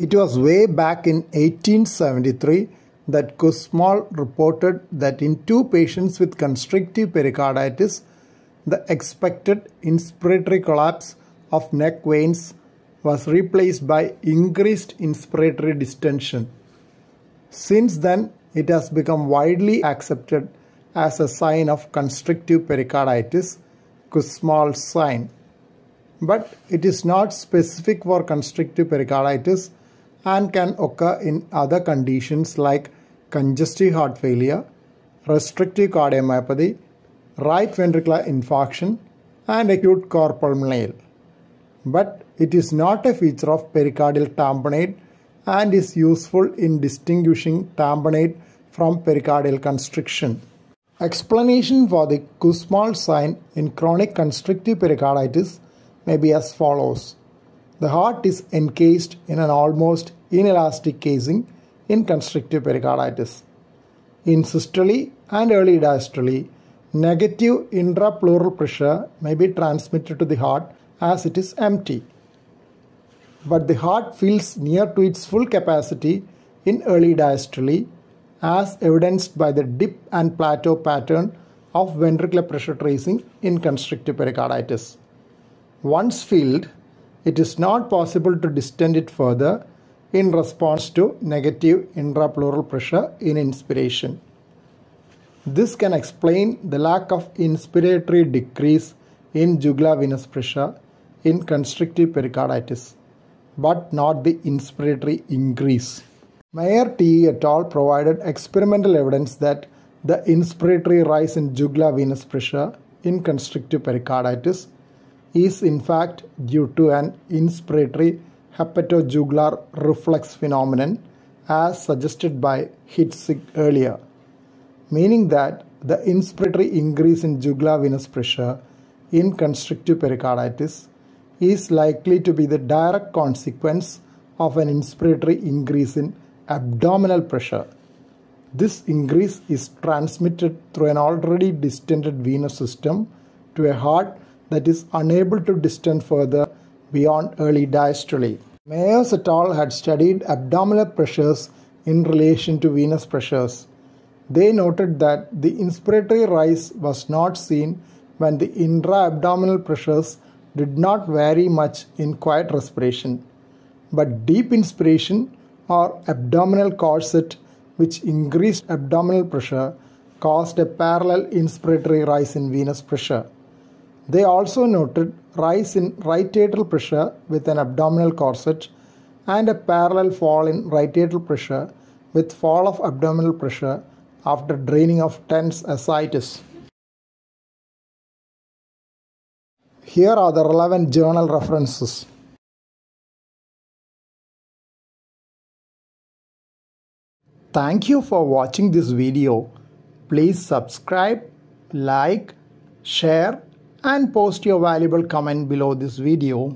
It was way back in 1873 that Kussmaul reported that in two patients with constrictive pericarditis, the expected inspiratory collapse of neck veins was replaced by increased inspiratory distension. Since then, it has become widely accepted as a sign of constrictive pericarditis, Kussmaul's sign. But it is not specific for constrictive pericarditis and can occur in other conditions like congestive heart failure, restrictive cardiomyopathy, right ventricular infarction, and acute cor pulmonale. But it is not a feature of pericardial tamponade and is useful in distinguishing tamponade from pericardial constriction. Explanation for the Kussmaul sign in chronic constrictive pericarditis may be as follows. The heart is encased in an almost inelastic casing in constrictive pericarditis. In systole and early diastole, negative intrapleural pressure may be transmitted to the heart as it is empty. But the heart fills near to its full capacity in early diastole as evidenced by the dip and plateau pattern of ventricular pressure tracing in constrictive pericarditis. Once filled, it is not possible to distend it further in response to negative intrapleural pressure in inspiration. This can explain the lack of inspiratory decrease in jugular venous pressure in constrictive pericarditis, but not the inspiratory increase. Meyer T. et al. provided experimental evidence that the inspiratory rise in jugular venous pressure in constrictive pericarditis is in fact due to an inspiratory hepatojugular reflex phenomenon as suggested by Hitzig earlier, meaning that the inspiratory increase in jugular venous pressure in constrictive pericarditis is likely to be the direct consequence of an inspiratory increase in abdominal pressure. This increase is transmitted through an already distended venous system to a heart that is unable to distend further beyond early diastole. Meyers et al. had studied abdominal pressures in relation to venous pressures. They noted that the inspiratory rise was not seen when the intra-abdominal pressures did not vary much in quiet respiration, but deep inspiration or abdominal corset which increased abdominal pressure caused a parallel inspiratory rise in venous pressure. They also noted rise in right atrial pressure with an abdominal corset and a parallel fall in right atrial pressure with fall of abdominal pressure after draining of tense ascites. Here are the relevant journal references. Thank you for watching this video. Please subscribe, like, share and post your valuable comment below this video.